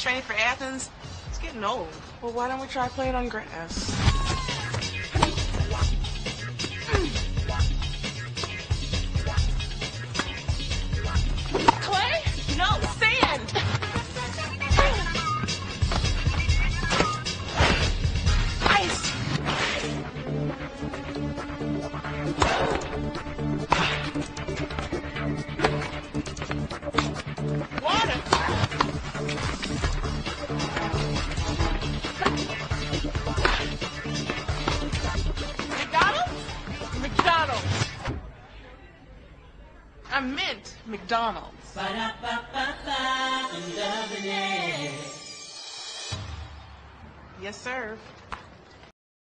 training for Athens. It's getting old. Well, why don't we try playing on grass? Clay? No, sand. Ice. I meant McDonald's. Yes, sir.